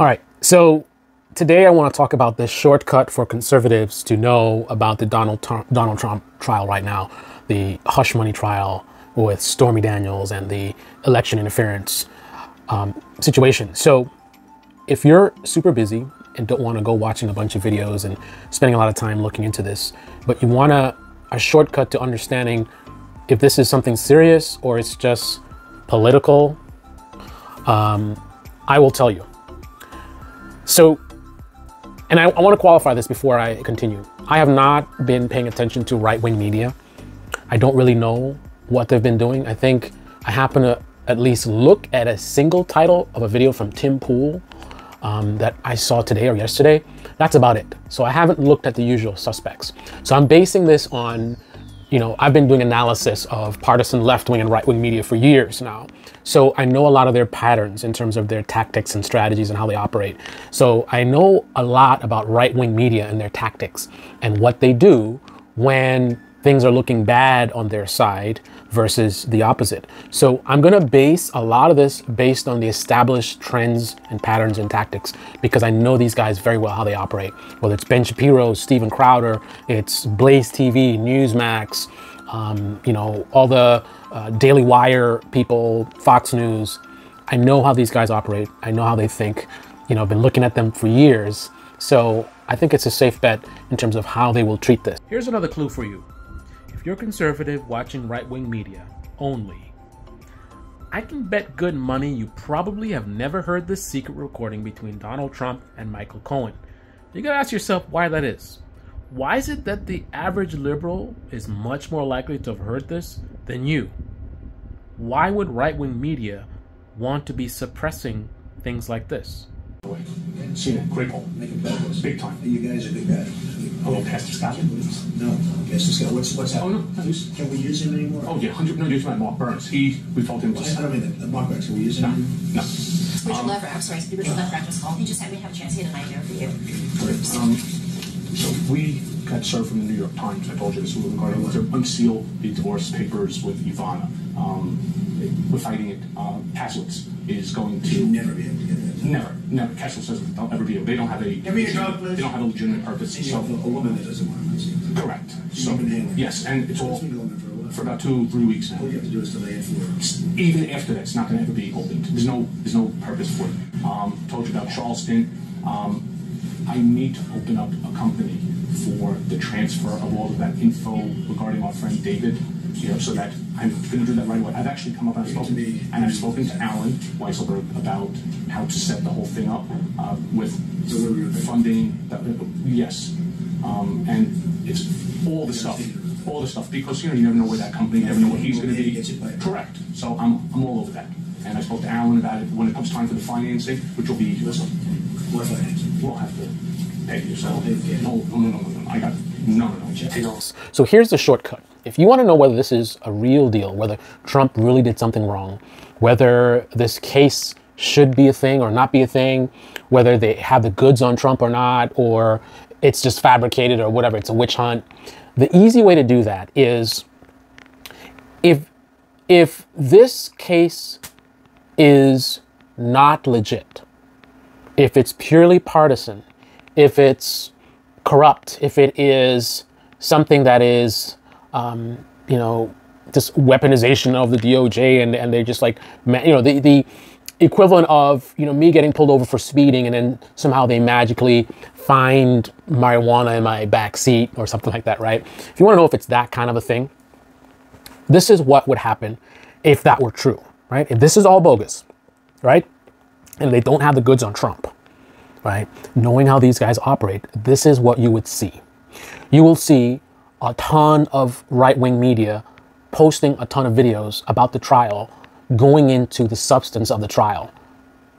All right, so today I want to talk about this shortcut for conservatives to know about the Donald, Donald Trump trial right now, the hush money trial with Stormy Daniels and the election interference um, situation. So if you're super busy and don't want to go watching a bunch of videos and spending a lot of time looking into this, but you want a, a shortcut to understanding if this is something serious or it's just political, um, I will tell you. So, and I, I want to qualify this before I continue. I have not been paying attention to right wing media. I don't really know what they've been doing. I think I happen to at least look at a single title of a video from Tim Pool um, that I saw today or yesterday. That's about it. So I haven't looked at the usual suspects. So I'm basing this on, you know, I've been doing analysis of partisan left wing and right wing media for years now. So I know a lot of their patterns in terms of their tactics and strategies and how they operate. So I know a lot about right wing media and their tactics and what they do when things are looking bad on their side versus the opposite. So I'm going to base a lot of this based on the established trends and patterns and tactics because I know these guys very well how they operate. Whether it's Ben Shapiro, Steven Crowder, it's Blaze TV, Newsmax, um, you know, all the uh, Daily Wire people, Fox News. I know how these guys operate. I know how they think. You know, I've been looking at them for years. So I think it's a safe bet in terms of how they will treat this. Here's another clue for you. If you're conservative watching right wing media only, I can bet good money you probably have never heard this secret recording between Donald Trump and Michael Cohen. You gotta ask yourself why that is. Why is it that the average liberal is much more likely to have heard this than you? Why would right wing media want to be suppressing things like this? Seen it, great ball. Big time. You guys are big guys. Oh, Pastor Scott? No, Pastor Scott, what's, what's Oh, no, he's, Can we use him anymore? oh, yeah, 100, no, you're talking about Mark Burns. He, we told him I just, I don't mean that, Mark Burns, can we use him? no, anymore? no. Richard Levick, I'm sorry, Richard Levick was called. He just had me have a chance. He had a nightmare for you. Um, so we got served from the New York Times. I told you this regarding to unseal the divorce papers with Ivana. Um, we're fighting it. Uh, Kasowitz is going to. You'll to never be able to get that. Never, never. Kasowitz says they'll ever be. They don't have a. Give me a dog, please. They don't have a legitimate purpose. So a woman that doesn't want to correct. So You've been handling it. yes, and it's all It's been going on for for about two, three weeks now. All you have to do is delay it for. even after that, it's not going to ever be opened. There's no, there's no purpose for it. Um, told you about Charleston. Um, I need to open up a company for the transfer of all of that info regarding our friend David. You know, so that I'm going to do that right away. I've actually come up and I've spoken, and I've spoken to Allen Weisselberg about how to set the whole thing up uh, with funding. That, yes, um, and it's all the stuff, all the stuff because you know you never know where that company, you never know what he's going to be. Gets it Correct. So I'm, I'm all over that. And I spoke to Alan about it when it comes time for the financing, which will be, listen, What financing? we'll have to pay yourself. I'll pay for it. No, no, no, no, no, no. I got, no, no, no. So here's the shortcut. If you want to know whether this is a real deal, whether Trump really did something wrong, whether this case should be a thing or not be a thing, whether they have the goods on Trump or not, or it's just fabricated or whatever, it's a witch hunt. The easy way to do that is if if this case is not legit, if it's purely partisan, if it's corrupt, if it is something that is, um, you know, this weaponization of the DOJ and, and they just like, you know, the, the equivalent of, you know, me getting pulled over for speeding and then somehow they magically find marijuana in my back seat or something like that, right? If you want to know if it's that kind of a thing, this is what would happen if that were true, right? If this is all bogus, right? And they don't have the goods on Trump, right? Knowing how these guys operate, this is what you would see. You will see a ton of right wing media posting a ton of videos about the trial, going into the substance of the trial,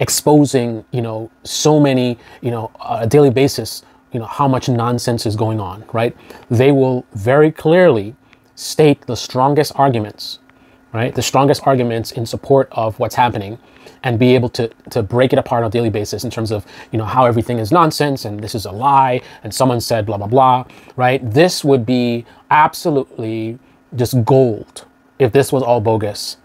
exposing, you know, so many, you know, on a daily basis, you know, how much nonsense is going on, right? They will very clearly state the strongest arguments, right? The strongest arguments in support of what's happening and be able to, to break it apart on a daily basis in terms of, you know, how everything is nonsense and this is a lie and someone said blah, blah, blah, right? This would be absolutely just gold if this was all bogus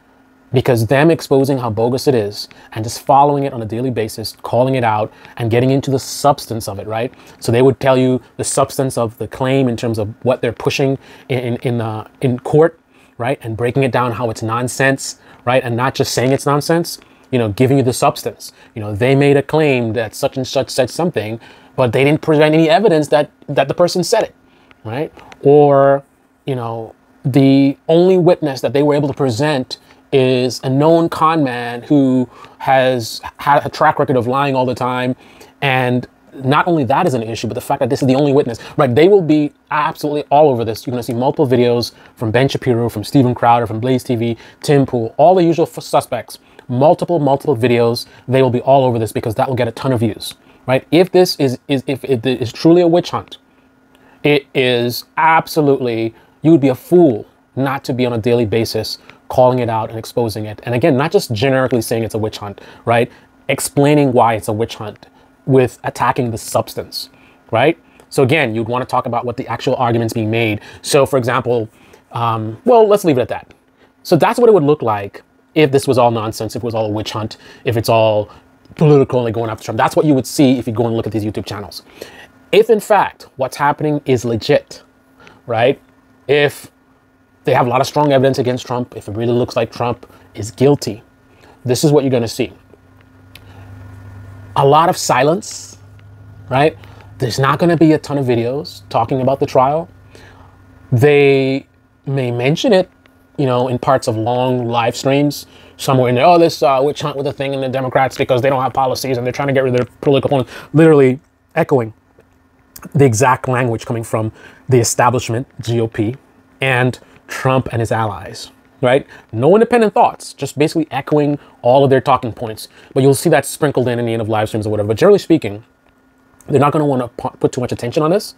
because them exposing how bogus it is and just following it on a daily basis, calling it out and getting into the substance of it, right? So they would tell you the substance of the claim in terms of what they're pushing in in uh, in court, right? And breaking it down how it's nonsense, right? And not just saying it's nonsense, you know, giving you the substance. You know, they made a claim that such and such said something, but they didn't present any evidence that that the person said it, right? Or, you know, the only witness that they were able to present is a known con man who has had a track record of lying all the time. And not only that is an issue, but the fact that this is the only witness, right? They will be absolutely all over this. You're going to see multiple videos from Ben Shapiro, from Steven Crowder, from Blaze TV, Tim Pool, all the usual suspects. Multiple, multiple videos. They will be all over this because that will get a ton of views, right? If this is, is if it is truly a witch hunt, it is absolutely, you would be a fool not to be on a daily basis calling it out and exposing it. And again, not just generically saying it's a witch hunt, right? Explaining why it's a witch hunt with attacking the substance, right? So again, you'd want to talk about what the actual arguments being made. So for example, um, well, let's leave it at that. So that's what it would look like if this was all nonsense, if it was all a witch hunt, if it's all political and going after Trump. That's what you would see if you go and look at these YouTube channels. If in fact what's happening is legit, right? If they have a lot of strong evidence against Trump. If it really looks like Trump is guilty, this is what you're going to see. A lot of silence, right? There's not going to be a ton of videos talking about the trial. They may mention it, you know, in parts of long live streams somewhere in there. Oh, this uh, witch hunt with a thing in the Democrats because they don't have policies and they're trying to get rid of their political opponents. Literally echoing the exact language coming from the establishment, GOP, and Trump and his allies, right? No independent thoughts, just basically echoing all of their talking points. But you'll see that sprinkled in in the end of live streams or whatever. But generally speaking, they're not going to want to put too much attention on this.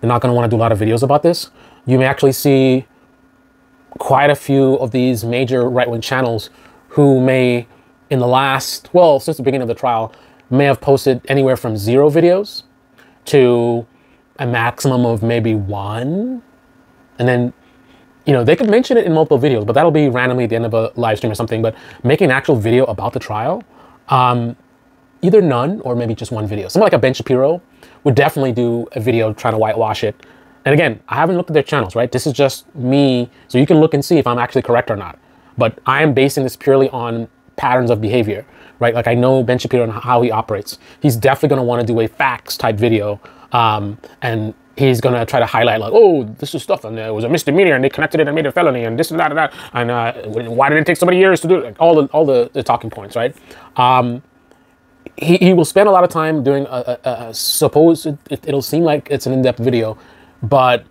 They're not going to want to do a lot of videos about this. You may actually see quite a few of these major right-wing channels who may, in the last, well, since the beginning of the trial, may have posted anywhere from zero videos to a maximum of maybe one. And then you know, they could mention it in multiple videos, but that'll be randomly at the end of a live stream or something. But making an actual video about the trial, um, either none or maybe just one video. Someone like a Ben Shapiro would definitely do a video trying to whitewash it. And again, I haven't looked at their channels, right? This is just me, so you can look and see if I'm actually correct or not. But I am basing this purely on patterns of behavior, right? Like I know Ben Shapiro and how he operates. He's definitely going to want to do a facts type video um, and he's gonna try to highlight like, oh, this is stuff, and it was a misdemeanor, and they connected it and made it a felony, and this and that and that, and uh, why did it take so many years to do it? Like, all the all the, the talking points, right? Um, he, he will spend a lot of time doing a, a, a suppose it, it'll seem like it's an in-depth video, but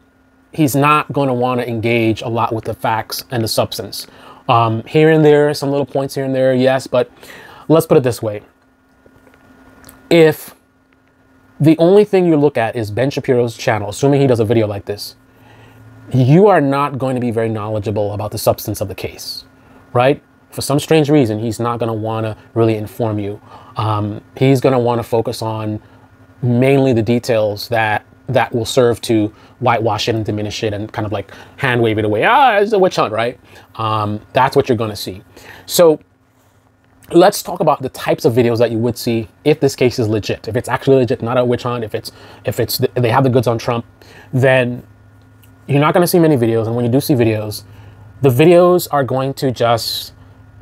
he's not going to want to engage a lot with the facts and the substance. Um, here and there, some little points here and there, yes, but let's put it this way: if the only thing you look at is Ben Shapiro's channel, assuming he does a video like this, you are not going to be very knowledgeable about the substance of the case, right? For some strange reason, he's not going to want to really inform you. Um, he's going to want to focus on mainly the details that that will serve to whitewash it and diminish it and kind of like hand wave it away. Ah, it's a witch hunt, right? Um, that's what you're going to see. So let's talk about the types of videos that you would see if this case is legit. If it's actually legit, not a witch hunt, if it's if it's they have the goods on Trump, then you're not going to see many videos. And when you do see videos, the videos are going to just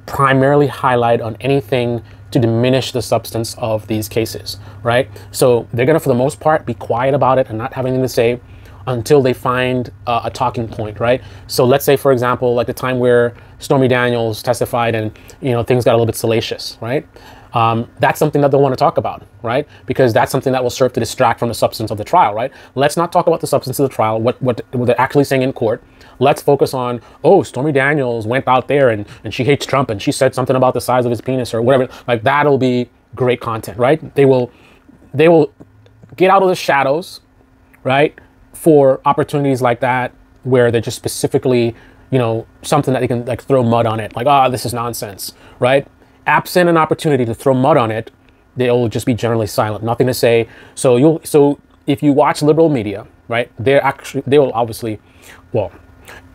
primarily highlight on anything to diminish the substance of these cases, right? So they're going to, for the most part, be quiet about it and not have anything to say until they find uh, a talking point, right? So let's say, for example, like the time where Stormy Daniels testified and you know things got a little bit salacious, right? Um, that's something that they'll want to talk about, right? Because that's something that will serve to distract from the substance of the trial, right? Let's not talk about the substance of the trial, what, what, what they're actually saying in court. Let's focus on, oh, Stormy Daniels went out there and, and she hates Trump and she said something about the size of his penis or whatever. Like that'll be great content, right? They will, they will get out of the shadows, right? For opportunities like that where they're just specifically, you know, something that they can like throw mud on it, like, ah, oh, this is nonsense, right? Absent an opportunity to throw mud on it, they'll just be generally silent, nothing to say. So you'll, so if you watch liberal media, right, they're actually, they will obviously, well,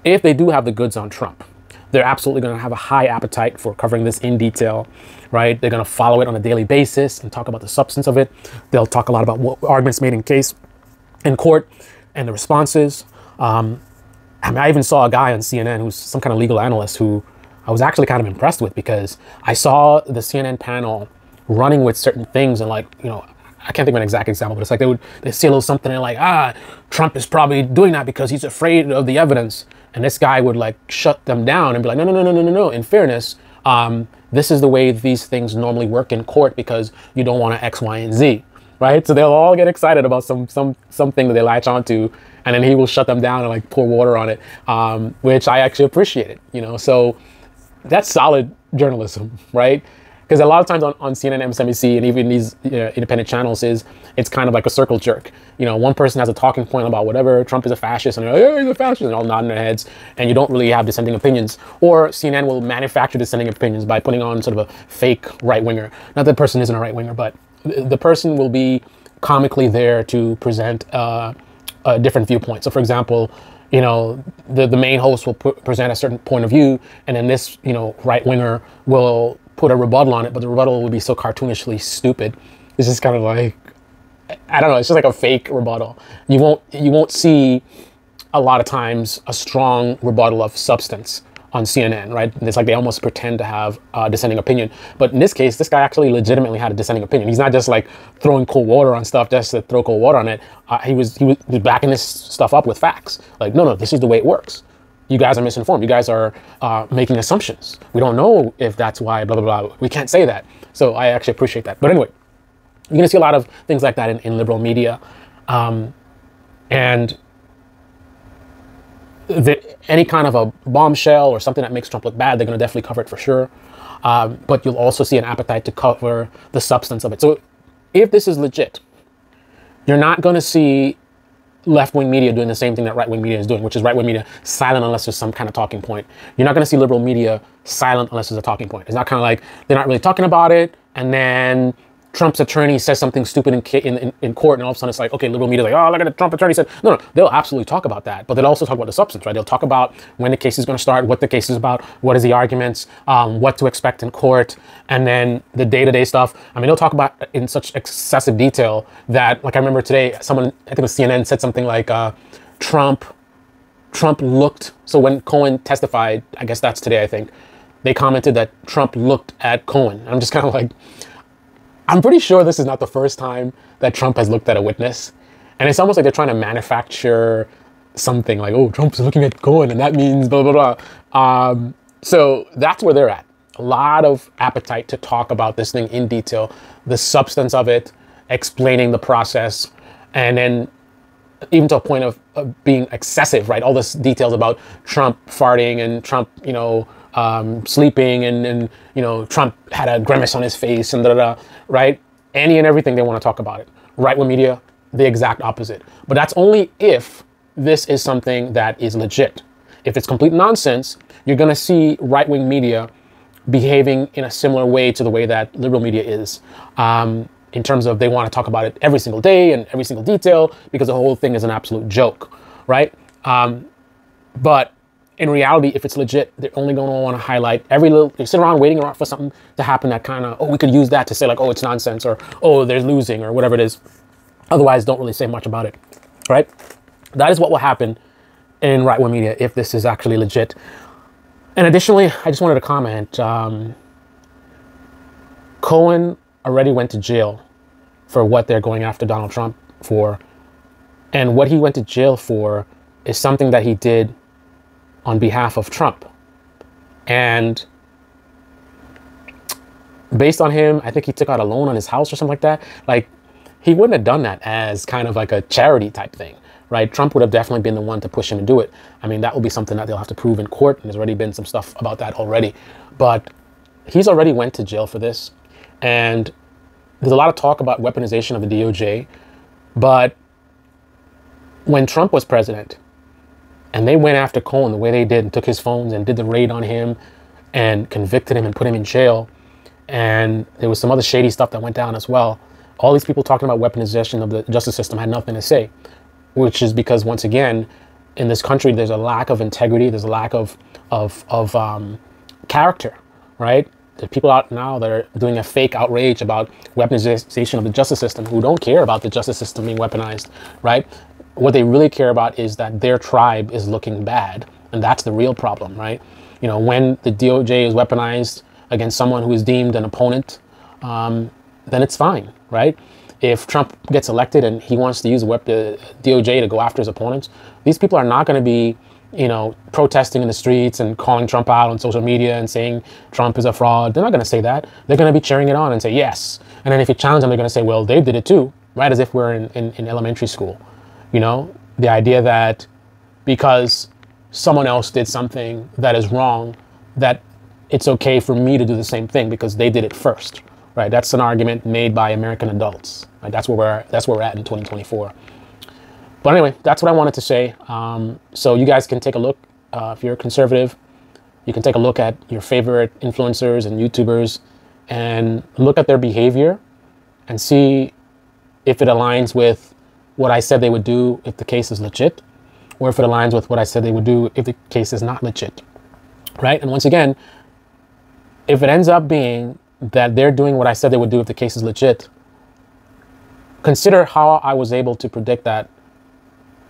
if they do have the goods on Trump, they're absolutely going to have a high appetite for covering this in detail, right? They're going to follow it on a daily basis and talk about the substance of it. They'll talk a lot about what arguments made in case in court and the responses. Um, I, mean, I even saw a guy on CNN who's some kind of legal analyst who I was actually kind of impressed with because I saw the CNN panel running with certain things and like, you know, I can't think of an exact example, but it's like they would they see a little something and like, ah, Trump is probably doing that because he's afraid of the evidence. And this guy would like shut them down and be like, no, no, no, no, no, no, no. In fairness, um, this is the way these things normally work in court because you don't want to X, Y, and Z, right? So they'll all get excited about some some something that they latch onto, and then he will shut them down and like pour water on it, um, which I actually appreciated, you know. So that's solid journalism, right? Because a lot of times on, on CNN, MSNBC, and even these independent channels, is it's kind of like a circle jerk. You know, one person has a talking point about whatever Trump is a fascist, and they're like, he's a fascist, and all nodding their heads, and you don't really have dissenting opinions. Or CNN will manufacture dissenting opinions by putting on sort of a fake right winger. Not that person isn't a right winger, but the person will be comically there to present uh, a different viewpoint. So, for example, you know, the, the main host will present a certain point of view, and then this, you know, right winger will put a rebuttal on it, but the rebuttal will be so cartoonishly stupid. It's just kind of like, I don't know, it's just like a fake rebuttal. You won't, you won't see a lot of times a strong rebuttal of substance on CNN, right? It's like they almost pretend to have a dissenting opinion. But in this case, this guy actually legitimately had a dissenting opinion. He's not just like throwing cold water on stuff just to throw cold water on it. Uh, he was he was backing this stuff up with facts. Like, no, no, this is the way it works. You guys are misinformed. You guys are uh, making assumptions. We don't know if that's why. Blah blah blah. We can't say that. So I actually appreciate that. But anyway, you're gonna see a lot of things like that in, in liberal media, um, and the, any kind of a bombshell or something that makes Trump look bad, they're going to definitely cover it for sure. Um, but you'll also see an appetite to cover the substance of it. So if this is legit, you're not going to see left wing media doing the same thing that right wing media is doing, which is right wing media silent unless there's some kind of talking point. You're not going to see liberal media silent unless there's a talking point. It's not kind of like they're not really talking about it and then Trump's attorney says something stupid in, in, in, court, and all of a sudden it's like, okay, liberal media like, oh, look at the Trump attorney said. No, no, they'll absolutely talk about that, but they'll also talk about the substance, right? They'll talk about when the case is going to start, what the case is about, what is the arguments, um, what to expect in court, and then the day-to-day stuff. I mean, they'll talk about in such excessive detail that, like, I remember today, someone, I think it was CNN, said something like, uh, Trump, Trump looked. So when Cohen testified, I guess that's today, I think, they commented that Trump looked at Cohen. I'm just kind of like I'm pretty sure this is not the first time that Trump has looked at a witness. And it's almost like they're trying to manufacture something like, oh, Trump's looking at Cohen and that means blah, blah, blah. Um, so that's where they're at. A lot of appetite to talk about this thing in detail, the substance of it, explaining the process, and then even to a point of, of being excessive, right? All this details about Trump farting and Trump, you know, um, sleeping and, and, you know, Trump had a grimace on his face and da da da, right? Any and everything they want to talk about it. Right wing media, the exact opposite. But that's only if this is something that is legit. If it's complete nonsense, you're going to see right wing media behaving in a similar way to the way that liberal media is. Um, in terms of they want to talk about it every single day and every single detail because the whole thing is an absolute joke, right? Um, but in reality, if it's legit, they're only going to want to highlight every little. They sit around waiting around for something to happen that kind of, oh, we could use that to say like, oh, it's nonsense or oh, they're losing or whatever it is. Otherwise, don't really say much about it, right? That is what will happen in right wing media if this is actually legit. And additionally, I just wanted to comment. Um, Cohen already went to jail for what they're going after Donald Trump for, and what he went to jail for is something that he did on behalf of Trump. And based on him, I think he took out a loan on his house or something like that. Like, he wouldn't have done that as kind of like a charity type thing, right? Trump would have definitely been the one to push him to do it. I mean, that will be something that they'll have to prove in court, and there's already been some stuff about that already. But he's already went to jail for this, and there's a lot of talk about weaponization of the DOJ. But when Trump was president, and they went after Cohen the way they did and took his phones and did the raid on him and convicted him and put him in jail. And there was some other shady stuff that went down as well. All these people talking about weaponization of the justice system had nothing to say, which is because, once again, in this country, there's a lack of integrity. There's a lack of of of um, character, right? Are people out now that are doing a fake outrage about weaponization of the justice system who don't care about the justice system being weaponized, right? What they really care about is that their tribe is looking bad, and that's the real problem, right? You know, when the DOJ is weaponized against someone who is deemed an opponent, um, then it's fine, right? If Trump gets elected and he wants to use the DOJ to go after his opponents, these people are not going to be you know, protesting in the streets and calling Trump out on social media and saying Trump is a fraud. They're not going to say that. They're going to be cheering it on and say yes. And then if you challenge them, they're going to say, well, they did it too, right? As if we're in, in, in elementary school. You know, the idea that because someone else did something that is wrong, that it's okay for me to do the same thing because they did it first, right? That's an argument made by American adults. Right? That's where we're that's where we're at in 2024. But anyway, that's what I wanted to say. Um, so you guys can take a look. Uh, if you're a conservative, you can take a look at your favorite influencers and YouTubers and look at their behavior and see if it aligns with what I said they would do if the case is legit, or if it aligns with what I said they would do if the case is not legit. Right? And once again, if it ends up being that they're doing what I said they would do if the case is legit, consider how I was able to predict that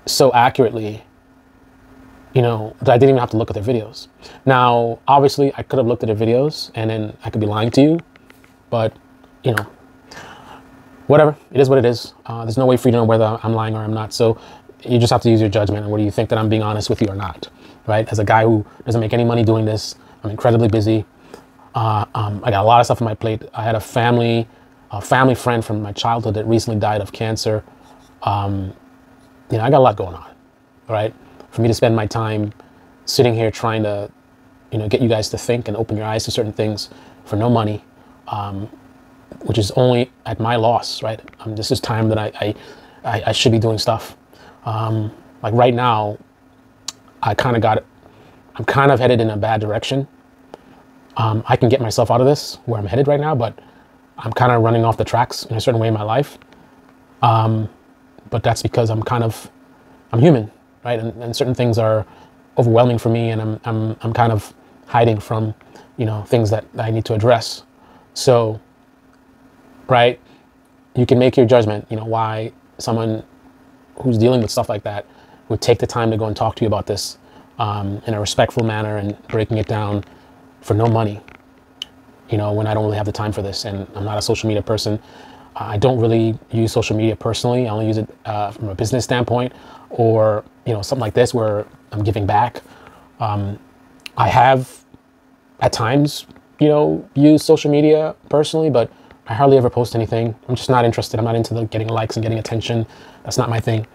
so accurately, you know, that I didn't even have to look at their videos. Now, obviously, I could have looked at their videos and then I could be lying to you, but, you know, whatever. It is what it is. Uh, there's no way for you to know whether I'm lying or I'm not. So you just have to use your judgment and whether you think that I'm being honest with you or not, right? As a guy who doesn't make any money doing this, I'm incredibly busy. Uh, um, I got a lot of stuff on my plate. I had a family, a family friend from my childhood that recently died of cancer. Um, you know, I got a lot going on, right? For me to spend my time sitting here trying to, you know, get you guys to think and open your eyes to certain things for no money, um, which is only at my loss, right? Um, this is time that I, I, I should be doing stuff. Um, like right now, I kind of got, I'm kind of headed in a bad direction. Um, I can get myself out of this where I'm headed right now, but I'm kind of running off the tracks in a certain way in my life. Um, but that's because I'm kind of I'm human, right? And, and certain things are overwhelming for me, and I'm I'm I'm kind of hiding from you know things that I need to address. So, right, you can make your judgment. You know why someone who's dealing with stuff like that would take the time to go and talk to you about this um, in a respectful manner and breaking it down for no money. You know, when I don't really have the time for this, and I'm not a social media person. I don't really use social media personally. I only use it uh, from a business standpoint, or you know something like this where I'm giving back. Um, I have at times, you know, used social media personally, but I hardly ever post anything. I'm just not interested. I'm not into the getting likes and getting attention. That's not my thing.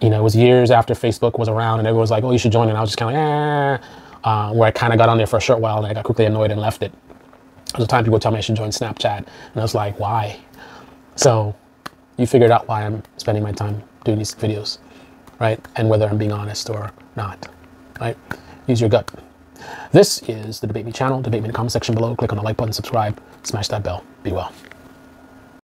You know, it was years after Facebook was around and everyone was like, "Oh, you should join," and I was just kind of like, "eh," uh, where I kind of got on there for a short while and I got quickly annoyed and left it. There was a time people would tell me I should join Snapchat, and I was like, "Why?" So you figured out why I'm spending my time doing these videos, right? And whether I'm being honest or not, right? Use your gut. This is the Debate Me channel. Debate me in the comment section below. Click on the like button, subscribe, smash that bell. Be well.